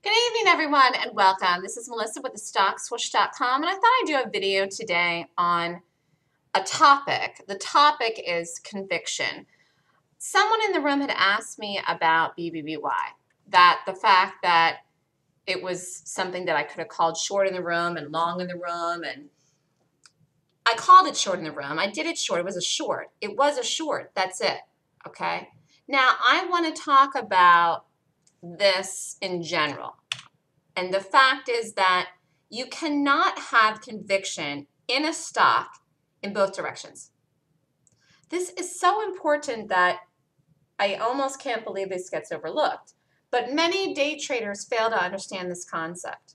Good evening, everyone, and welcome. This is Melissa with thestockswoosh.com, and I thought I'd do a video today on a topic. The topic is conviction. Someone in the room had asked me about BBBY, that the fact that it was something that I could have called short in the room and long in the room, and I called it short in the room. I did it short. It was a short. It was a short. That's it. Okay. Now I want to talk about this in general. And the fact is that you cannot have conviction in a stock in both directions. This is so important that I almost can't believe this gets overlooked. But many day traders fail to understand this concept.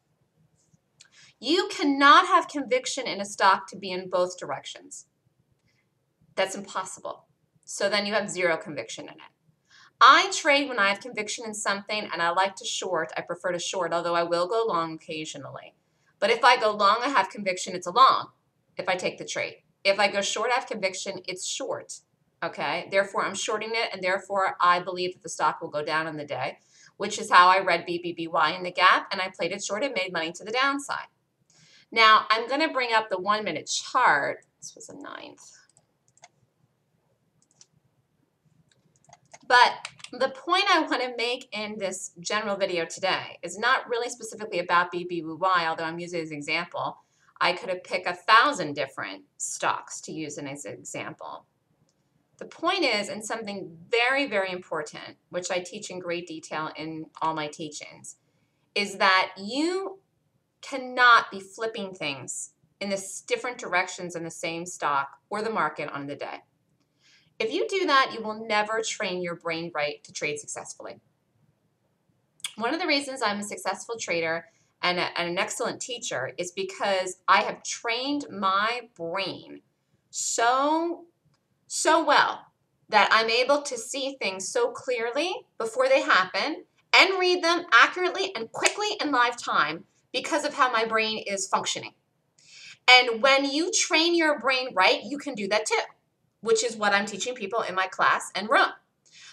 You cannot have conviction in a stock to be in both directions. That's impossible. So then you have zero conviction in it. I trade when I have conviction in something and I like to short. I prefer to short, although I will go long occasionally. But if I go long, I have conviction, it's a long if I take the trade. If I go short, I have conviction, it's short. Okay, therefore I'm shorting it and therefore I believe that the stock will go down in the day, which is how I read BBBY in the gap and I played it short and made money to the downside. Now I'm going to bring up the one minute chart. This was a ninth. But the point I want to make in this general video today is not really specifically about BBBY, although I'm using it as an example. I could have picked a thousand different stocks to use as an example. The point is, and something very, very important, which I teach in great detail in all my teachings, is that you cannot be flipping things in this different directions in the same stock or the market on the day. If you do that, you will never train your brain right to trade successfully. One of the reasons I'm a successful trader and, a, and an excellent teacher is because I have trained my brain so, so well that I'm able to see things so clearly before they happen and read them accurately and quickly in live time because of how my brain is functioning. And when you train your brain right, you can do that too which is what I'm teaching people in my class and room.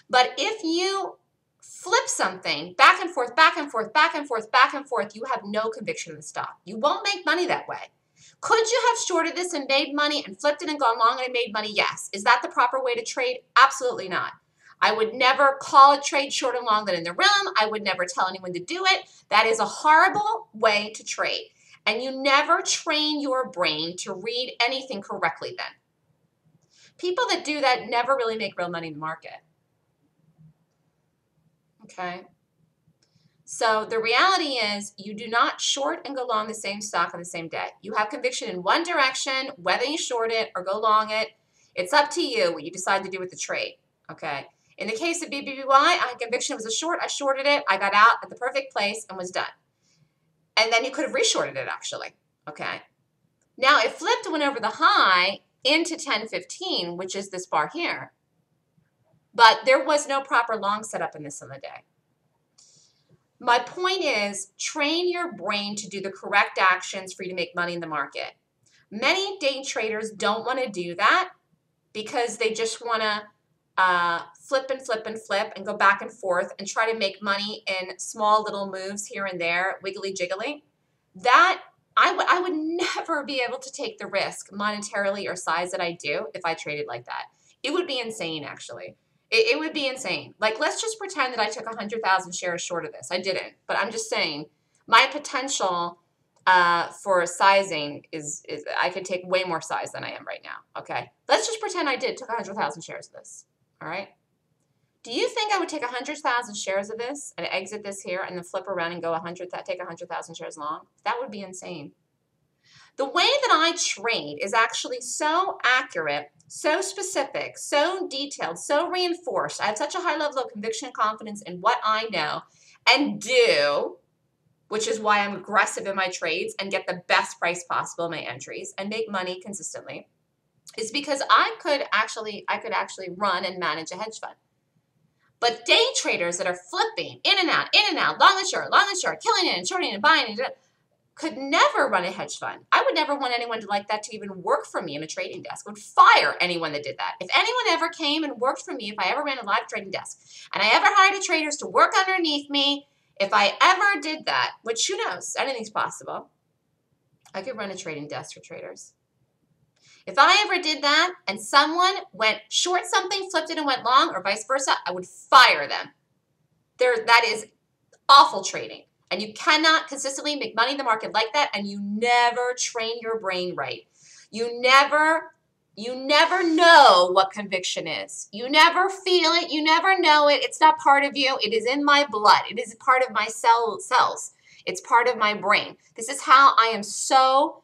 But if you flip something back and forth, back and forth, back and forth, back and forth, you have no conviction in the stock. You won't make money that way. Could you have shorted this and made money and flipped it and gone long and made money? Yes. Is that the proper way to trade? Absolutely not. I would never call a trade short and long that in the room. I would never tell anyone to do it. That is a horrible way to trade. And you never train your brain to read anything correctly then people that do that never really make real money in the market. Okay. So the reality is you do not short and go long the same stock on the same day. You have conviction in one direction, whether you short it or go long it. It's up to you what you decide to do with the trade. Okay. In the case of BBBY, I had conviction it was a short. I shorted it. I got out at the perfect place and was done. And then you could have reshorted it actually. Okay. Now it flipped went over the high into 1015, which is this bar here. But there was no proper long setup in this on the day. My point is train your brain to do the correct actions for you to make money in the market. Many day traders don't want to do that because they just want to uh, flip and flip and flip and go back and forth and try to make money in small little moves here and there, wiggly jiggly. That I, I would never be able to take the risk monetarily or size that I do if I traded like that. It would be insane, actually. It, it would be insane. Like, let's just pretend that I took 100,000 shares short of this. I didn't, but I'm just saying my potential uh, for sizing is, is I could take way more size than I am right now. Okay, let's just pretend I did took 100,000 shares of this. All right. Do you think I would take 100,000 shares of this and exit this here and then flip around and go 100, take 100,000 shares long? That would be insane. The way that I trade is actually so accurate, so specific, so detailed, so reinforced. I have such a high level of conviction and confidence in what I know and do, which is why I'm aggressive in my trades and get the best price possible in my entries and make money consistently, is because I could actually I could actually run and manage a hedge fund. But day traders that are flipping in and out, in and out, long and short, long and short, killing it and shorting and buying it, could never run a hedge fund. I would never want anyone to like that to even work for me in a trading desk. I would fire anyone that did that. If anyone ever came and worked for me, if I ever ran a live trading desk, and I ever hired a traders to work underneath me, If I ever did that, which who knows, anything's possible, I could run a trading desk for traders. If I ever did that and someone went short something, flipped it and went long, or vice versa, I would fire them. There, that is awful trading. And you cannot consistently make money in the market like that, and you never train your brain right. You never you never know what conviction is. You never feel it. You never know it. It's not part of you. It is in my blood. It is part of my cell cells. It's part of my brain. This is how I am so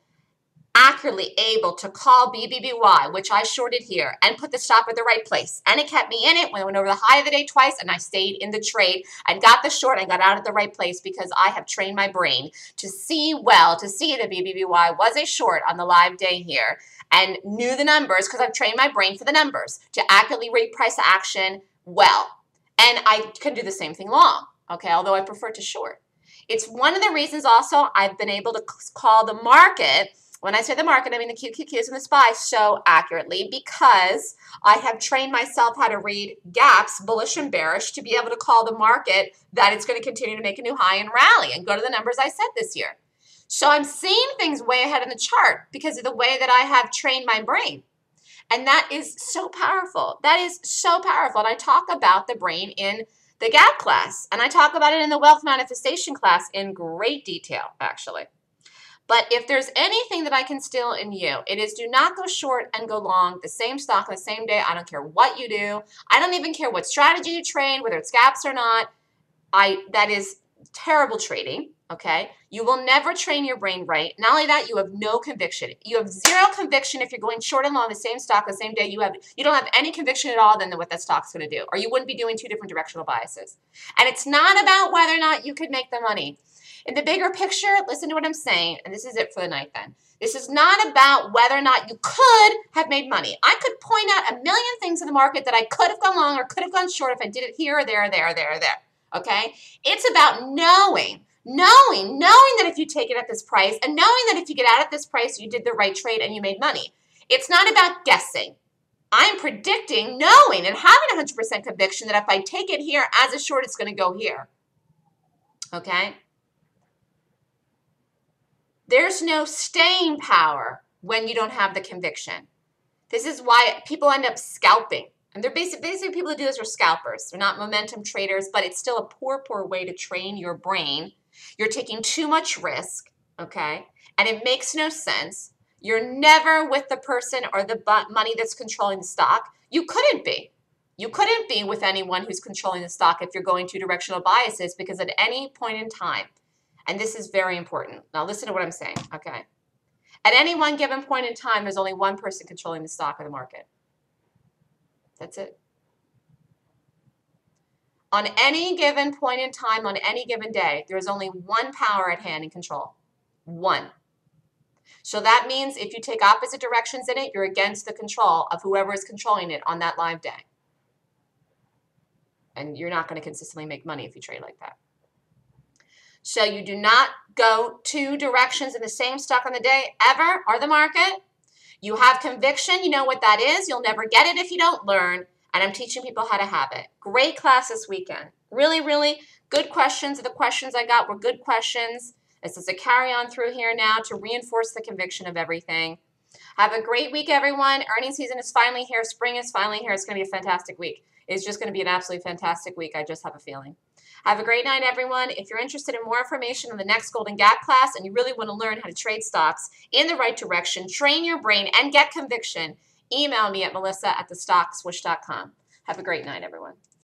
accurately able to call BBBY, which I shorted here, and put the stop at the right place. And it kept me in it when I went over the high of the day twice, and I stayed in the trade and got the short and got out at the right place because I have trained my brain to see well, to see that BBBY was a short on the live day here and knew the numbers because I've trained my brain for the numbers to accurately rate price action well. And I can do the same thing long, okay, although I prefer to short. It's one of the reasons also I've been able to call the market when I say the market, I mean the QQQs and the SPY so accurately because I have trained myself how to read gaps, bullish and bearish, to be able to call the market that it's going to continue to make a new high and rally and go to the numbers I said this year. So I'm seeing things way ahead in the chart because of the way that I have trained my brain. And that is so powerful. That is so powerful. And I talk about the brain in the gap class. And I talk about it in the wealth manifestation class in great detail, actually. But if there's anything that I can steal in you, it is do not go short and go long the same stock the same day. I don't care what you do. I don't even care what strategy you train, whether it's gaps or not. I that is terrible trading. Okay, you will never train your brain right. Not only that, you have no conviction. You have zero conviction if you're going short and long the same stock the same day. You have you don't have any conviction at all then what that stock's going to do, or you wouldn't be doing two different directional biases. And it's not about whether or not you could make the money. In the bigger picture, listen to what I'm saying, and this is it for the night then. This is not about whether or not you could have made money. I could point out a million things in the market that I could have gone long or could have gone short if I did it here or there or there or there or there. Okay? It's about knowing, knowing, knowing that if you take it at this price and knowing that if you get out at this price, you did the right trade and you made money. It's not about guessing. I'm predicting, knowing, and having 100% conviction that if I take it here as a short, it's going to go here. Okay? There's no staying power when you don't have the conviction. This is why people end up scalping. And they're basically, basically people who do this are scalpers. They're not momentum traders, but it's still a poor, poor way to train your brain. You're taking too much risk, okay? And it makes no sense. You're never with the person or the money that's controlling the stock. You couldn't be. You couldn't be with anyone who's controlling the stock if you're going to directional biases because at any point in time, and this is very important. Now listen to what I'm saying, okay? At any one given point in time, there's only one person controlling the stock or the market. That's it. On any given point in time, on any given day, there is only one power at hand in control. One. So that means if you take opposite directions in it, you're against the control of whoever is controlling it on that live day. And you're not going to consistently make money if you trade like that. So you do not go two directions in the same stock on the day ever or the market. You have conviction. You know what that is. You'll never get it if you don't learn. And I'm teaching people how to have it. Great class this weekend. Really, really good questions. The questions I got were good questions. This is a carry on through here now to reinforce the conviction of everything. Have a great week, everyone. Earning season is finally here. Spring is finally here. It's going to be a fantastic week. It's just going to be an absolutely fantastic week. I just have a feeling. Have a great night, everyone. If you're interested in more information on the next Golden Gap class and you really want to learn how to trade stocks in the right direction, train your brain, and get conviction, email me at melissa at thestockswoosh.com. Have a great night, everyone.